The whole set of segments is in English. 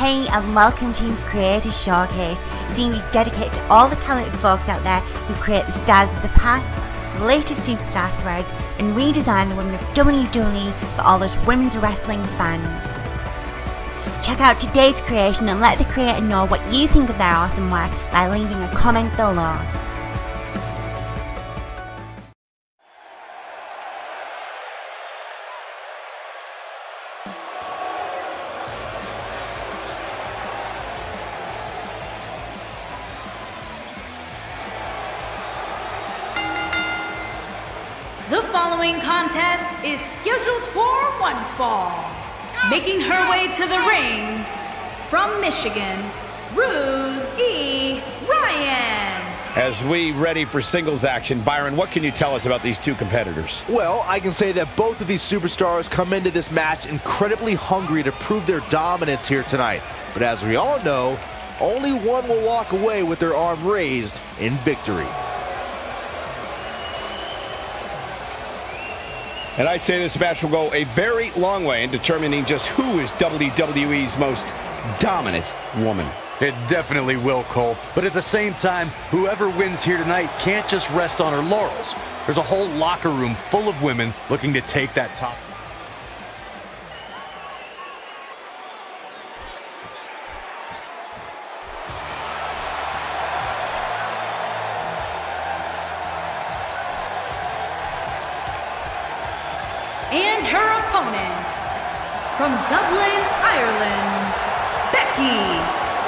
Hey and welcome to Creators Showcase, a series dedicated to all the talented folks out there who create the stars of the past, the latest superstar threads, and redesign the women of WWE for all those women's wrestling fans. Check out today's creation and let the creator know what you think of their awesome work by leaving a comment below. Following contest is scheduled for one fall. Making her way to the ring from Michigan, Ruth E. Ryan. As we ready for singles action, Byron, what can you tell us about these two competitors? Well, I can say that both of these superstars come into this match incredibly hungry to prove their dominance here tonight. But as we all know, only one will walk away with their arm raised in victory. And I'd say this match will go a very long way in determining just who is WWE's most dominant woman. It definitely will, Cole. But at the same time, whoever wins here tonight can't just rest on her laurels. There's a whole locker room full of women looking to take that top. And her opponent from Dublin, Ireland, Becky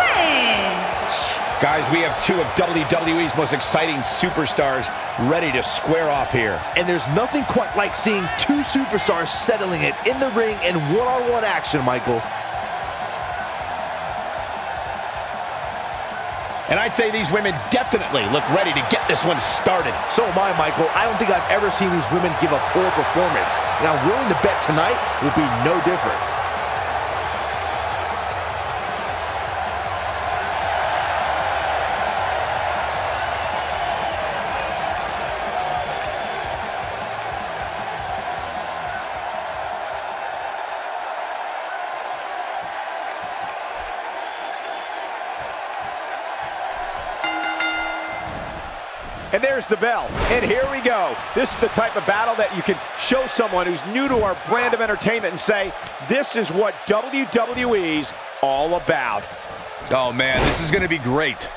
Lynch. Guys, we have two of WWE's most exciting superstars ready to square off here. And there's nothing quite like seeing two superstars settling it in the ring in one-on-one action, Michael. And I'd say these women definitely look ready to get this one started. So am I, Michael. I don't think I've ever seen these women give a poor performance. I'm willing to bet tonight will be no different. And there's the bell. And here we go. This is the type of battle that you can show someone who's new to our brand of entertainment and say, this is what WWE's all about. Oh man, this is gonna be great.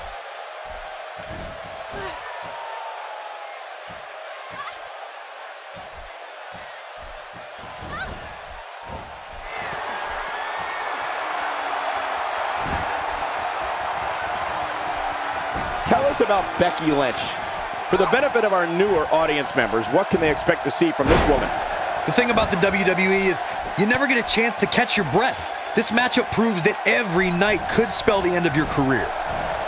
Tell us about Becky Lynch. For the benefit of our newer audience members, what can they expect to see from this woman? The thing about the WWE is you never get a chance to catch your breath. This matchup proves that every night could spell the end of your career.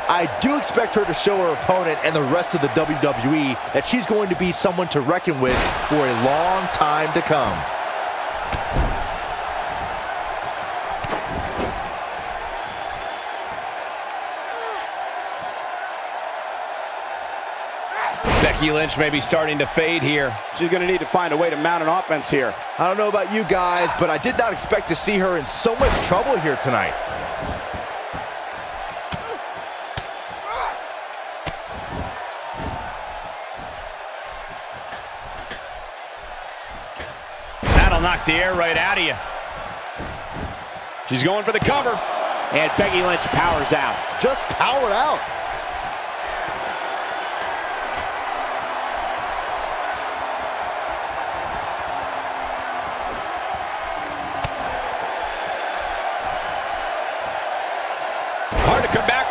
I do expect her to show her opponent and the rest of the WWE that she's going to be someone to reckon with for a long time to come. Becky Lynch may be starting to fade here. She's going to need to find a way to mount an offense here. I don't know about you guys, but I did not expect to see her in so much trouble here tonight. That'll knock the air right out of you. She's going for the cover. And Becky Lynch powers out. Just powered out.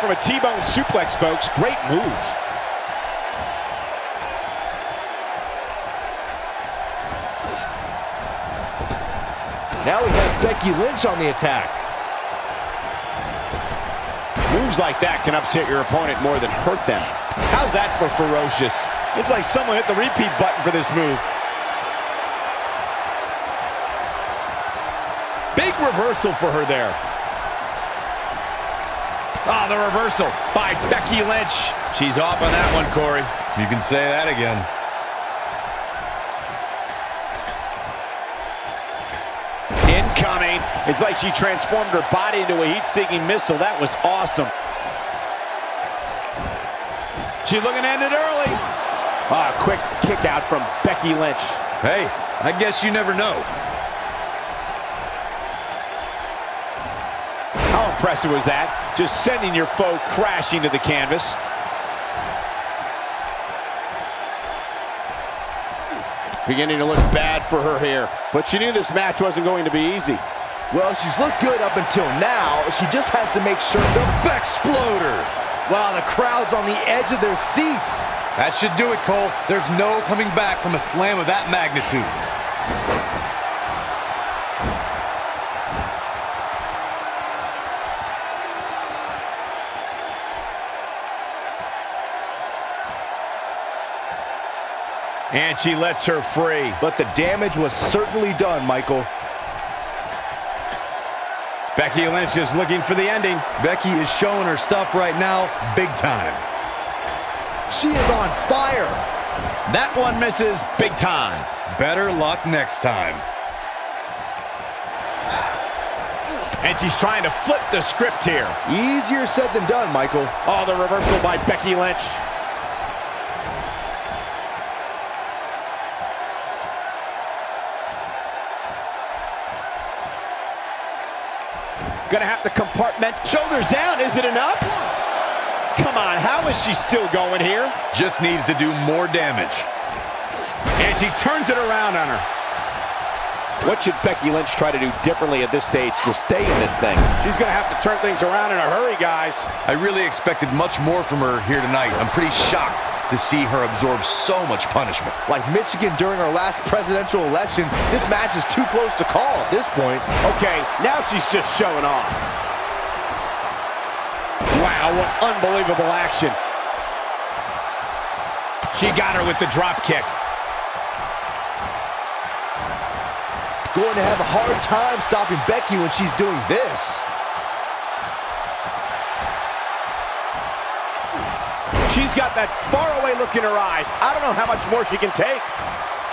From a T-bone suplex, folks. Great move. Now we have Becky Lynch on the attack. Moves like that can upset your opponent more than hurt them. How's that for ferocious? It's like someone hit the repeat button for this move. Big reversal for her there. Ah, the reversal by Becky Lynch. She's off on that one, Corey. You can say that again. incoming. It's like she transformed her body into a heat-seeking missile. That was awesome. She's looking to end it early. Ah, quick kick out from Becky Lynch. Hey, I guess you never know. Impressive was that? Just sending your foe crashing to the canvas. Beginning to look bad for her here. But she knew this match wasn't going to be easy. Well, she's looked good up until now. She just has to make sure the Bexploder! Wow, the crowd's on the edge of their seats. That should do it, Cole. There's no coming back from a slam of that magnitude. And she lets her free. But the damage was certainly done, Michael. Becky Lynch is looking for the ending. Becky is showing her stuff right now, big time. She is on fire. That one misses big time. Better luck next time. And she's trying to flip the script here. Easier said than done, Michael. Oh, the reversal by Becky Lynch. Gonna have to compartment. Shoulders down. Is it enough? Come on, how is she still going here? Just needs to do more damage. And she turns it around on her. What should Becky Lynch try to do differently at this stage to stay in this thing? She's going to have to turn things around in a hurry, guys. I really expected much more from her here tonight. I'm pretty shocked to see her absorb so much punishment. Like Michigan during our last presidential election, this match is too close to call at this point. Okay, now she's just showing off. Wow, what unbelievable action. She got her with the drop kick. Going to have a hard time stopping Becky when she's doing this. She's got that faraway look in her eyes. I don't know how much more she can take.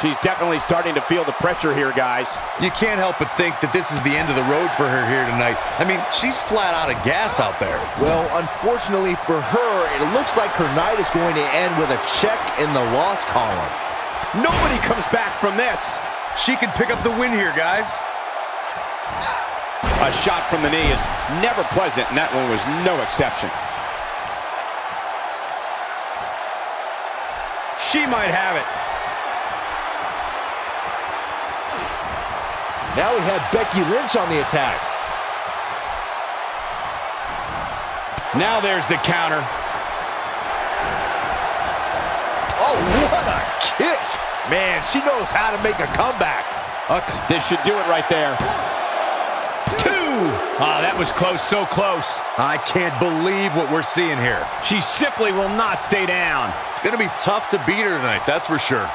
She's definitely starting to feel the pressure here, guys. You can't help but think that this is the end of the road for her here tonight. I mean, she's flat out of gas out there. Well, unfortunately for her, it looks like her night is going to end with a check in the loss column. Nobody comes back from this. She can pick up the win here, guys. A shot from the knee is never pleasant, and that one was no exception. She might have it. Now we have Becky Lynch on the attack. Now there's the counter. Oh, what a kick. Man, she knows how to make a comeback. This should do it right there. Ah, that was close, so close. I can't believe what we're seeing here. She simply will not stay down. It's going to be tough to beat her tonight, that's for sure.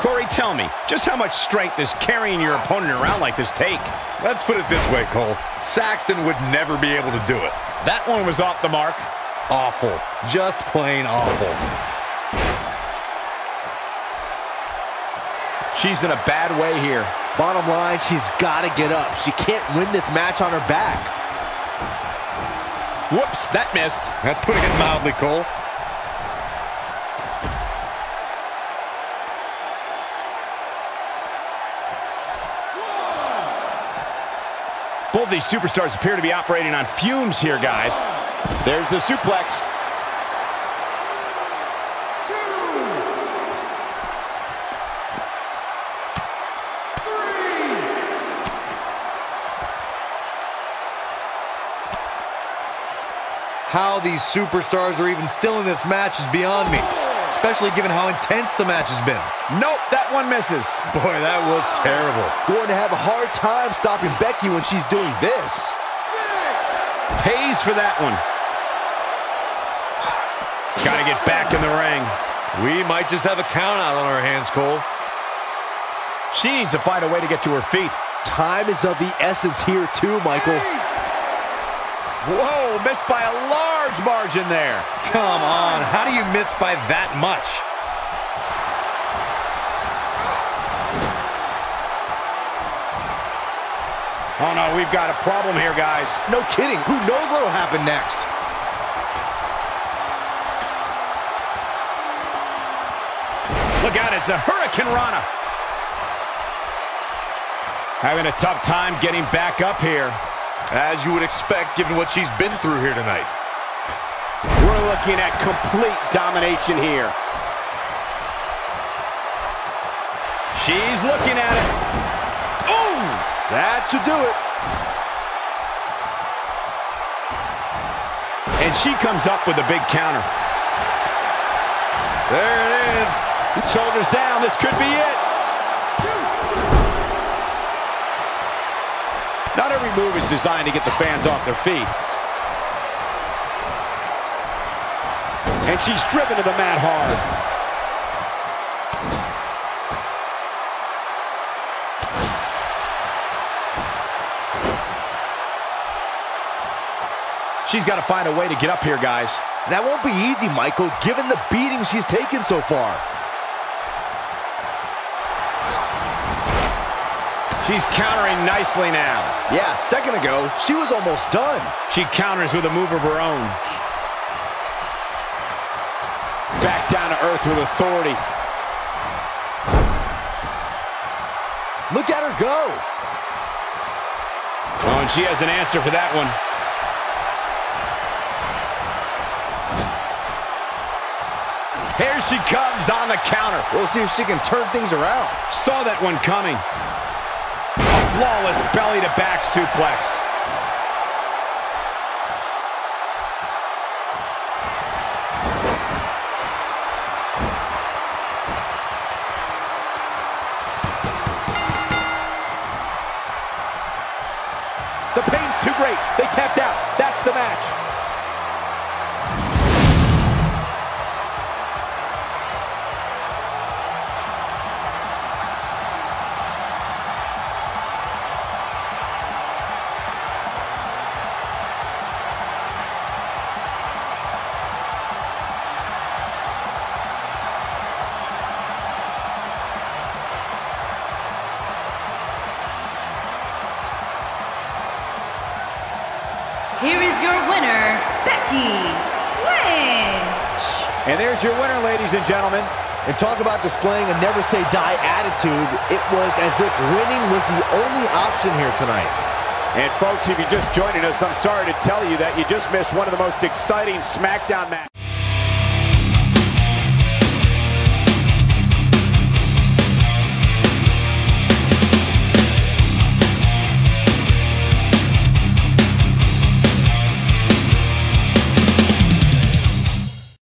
Corey, tell me, just how much strength does carrying your opponent around like this take? Let's put it this way, Cole. Saxton would never be able to do it. That one was off the mark. Awful. Just plain awful. She's in a bad way here. Bottom line, she's got to get up. She can't win this match on her back. Whoops, that missed. That's putting it mildly, Cole. Both these superstars appear to be operating on fumes here, guys. There's the suplex. How these superstars are even still in this match is beyond me, especially given how intense the match has been. Nope, that one misses. Boy, that was terrible. Going to have a hard time stopping Becky when she's doing this. Six. Pays for that one. Gotta get back in the ring. We might just have a count out on our hands, Cole. She needs to find a way to get to her feet. Time is of the essence here too, Michael. Whoa, missed by a large margin there. Come on, how do you miss by that much? Oh no, we've got a problem here, guys. No kidding. Who knows what will happen next? Look out, it's a Hurricanrana. Having a tough time getting back up here. As you would expect, given what she's been through here tonight. We're looking at complete domination here. She's looking at it. Oh! That should do it. And she comes up with a big counter. There it is. Shoulders down. This could be it. Not every move is designed to get the fans off their feet. And she's driven to the mat hard. She's got to find a way to get up here, guys. That won't be easy, Michael, given the beating she's taken so far. She's countering nicely now. Yeah, second ago, she was almost done. She counters with a move of her own. Back down to earth with authority. Look at her go. Oh, and she has an answer for that one. Here she comes on the counter. We'll see if she can turn things around. Saw that one coming. Flawless belly to back suplex. The pain's too great. They tapped out. That's the match. And there's your winner, ladies and gentlemen. And talk about displaying a never say die attitude. It was as if winning was the only option here tonight. And folks, if you're just joining us, I'm sorry to tell you that you just missed one of the most exciting SmackDown matches.